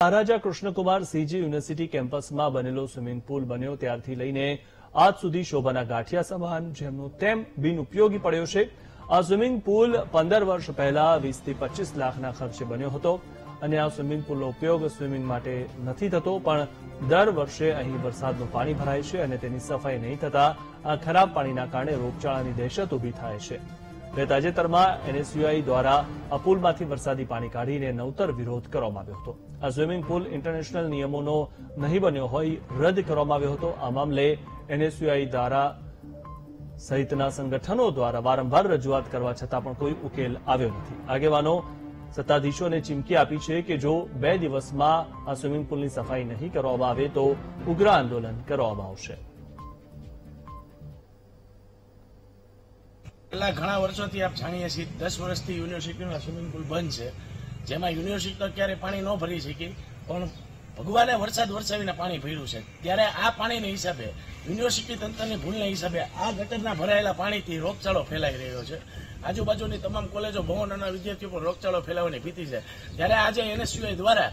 મહારાજા Krishnakumar CG university કેમ્પસમાં બનેલો swimming pool બન્યો. ત્યારથી લઈને આજ સુધી શોભાના ગાંઠિયા સમાન જેમનો તેમ બિનઉપયોગી પડ્યો છે. આ સ્વિમિંગ પુલ પંદર વર્ષ પહેલા વીસથી પચીસ લાખના ખર્ચે બન્યો હતો અને આ સ્વિમિંગ પુલનો ઉપયોગ સ્વિમિંગ માટે નથી થતો, પણ દર વર્ષે અહીં વરસાદનું પાણી ભરાય છે અને તેની સફાઈ નહીં થતા આ ખરાબ પાણીના કારણે રોગચાળાની દહેશત ઊભી થાય છે. તે તાજેતરમાં એનએસયુઆઈ દ્વારા આ પુલમાંથી વરસાદી પાણી કાઢીને નવતર વિરોધ કરવામાં આવ્યો હતો. આ સ્વિમિંગ પુલ ઇન્ટરનેશનલ નિયમોનો નહીં બન્યો હોય, રદ કરવામાં આવ્યો હતો. આ મામલે એનએસયુઆઈ દ્વારા સહિતના સંગઠનો દ્વારા વારંવાર રજૂઆત કરવા છતાં પણ કોઈ ઉકેલ આવ્યો નથી. આગેવાનો સત્તાધીશોને ચીમકી આપી છે કે જો બે દિવસમાં આ સ્વિમિંગ પુલની સફાઈ નહીં કરવામાં આવે તો ઉગ્ર આંદોલન કરવામાં આવશે. છેલ્લા ઘણા વર્ષોથી આપ જાણીએ છીએ, દસ વર્ષથી યુનિવર્સિટીનો સ્વિમિંગ પુલ બંધ છે. જેમાં યુનિવર્સિટી તો ક્યારેય પાણી ન ભરી શકી, પણ ભગવાને વરસાદ વરસાવીને પાણી ભર્યું છે. ત્યારે આ પાણીના હિસાબે, યુનિવર્સિટી તંત્રની ભૂલના હિસાબે આ ગટરના ભરાયેલા પાણીથી રોગચાળો ફેલાઈ રહ્યો છે. આજુબાજુની તમામ કોલેજો ભવનોના વિદ્યાર્થીઓ પર રોગચાળો ફેલાવાની ભીતિ છે. ત્યારે આજે એનએસયુઆઈ દ્વારા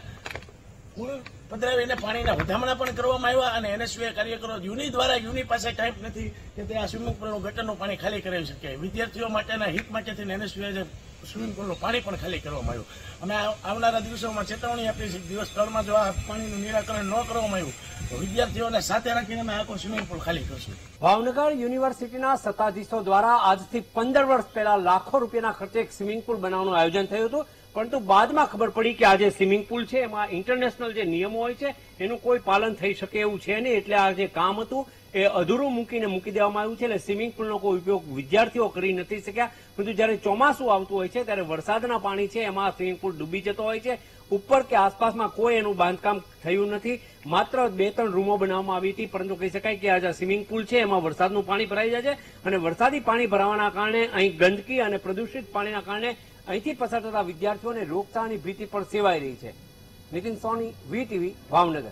પધરાવીને પાણીના વધામણા પણ કરવામાં આવ્યા અને એનએસયુઆઈ કાર્યકરો યુની દ્વારા યુની પાસે ટાઈપ નથી કે તે આ સ્વિમિંગ પુલનું ગટરનું પાણી ખાલી કરાવી શકે. વિદ્યાર્થીઓ માટેના હિત માટે એનએસયુઆઈ સ્વિમિંગ પુલનું પાણી પણ ખાલી કરવામાં આવ્યું. અમે આવનારા દિવસોમાં ચેતવણી આપી છે દિવસ ત્રણમાં જો આ પાણીનું નિરાકરણ ન કરવામાં આવ્યું, તો વિદ્યાર્થીઓને સાથે રાખીને અમે આખો સ્વિમિંગ પુલ ખાલી કરશું. ભાવનગર યુનિવર્સિટીના સત્તાધીશો દ્વારા આજથી પંદર વર્ષ પહેલા લાખો રૂપિયાના ખર્ચે એક સ્વિમિંગ પુલ બનાવવાનું આયોજન થયું હતું. પરંતુ બાદમાં ખબર પડી કે આ જે સ્વિમિંગ પુલ છે, એમાં ઇન્ટરનેશનલ જે નિયમો હોય છે, એનું કોઈ પાલન થઈ શકે એવું છે નહીં. એટલે આ જે કામ હતું, એ અધૂરું મૂકીને મૂકી દેવામાં આવ્યું છે. એટલે સ્વિમિંગ પુલનો કોઈ ઉપયોગ વિદ્યાર્થીઓ કરી નથી શક્યા. પરંતુ જ્યારે ચોમાસું આવતું હોય છે, ત્યારે વરસાદના પાણી છે, એમાં સ્વિમિંગ પુલ ડૂબી જતો હોય છે. ઉપર કે આસપાસમાં કોઈ એનું બાંધકામ થયું નથી. માત્ર બે ત્રણ રૂમો બનાવવામાં આવી હતી, પરંતુ કહી શકાય કે આ જે સ્વિમિંગ પુલ છે, એમાં વરસાદનું પાણી ભરાઈ જાય છે. અને વરસાદી પાણી ભરાવાના કારણે અહીં ગંદકી અને પ્રદૂષિત પાણીના કારણે અહીંથી પસાર થતા વિદ્યાર્થીઓને રોગચાળાની ભીતિ પણ સેવાઈ રહી છે. નીતિન સોની વીટીવી ભાવનગર.